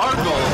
Our goal